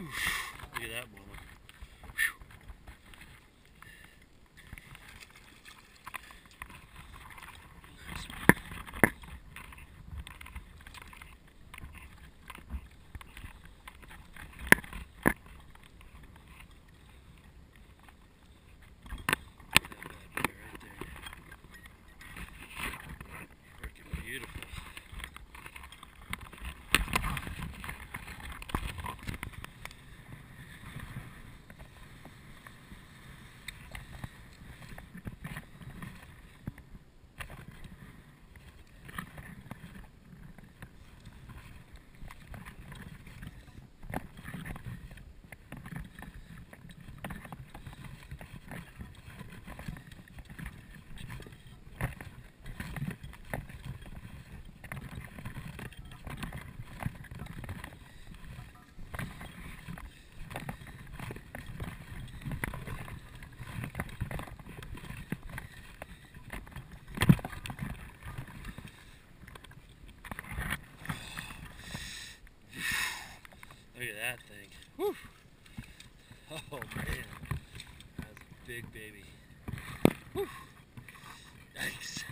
Look at that one. Whew. Oh man, that's a big baby. Whew. Yikes.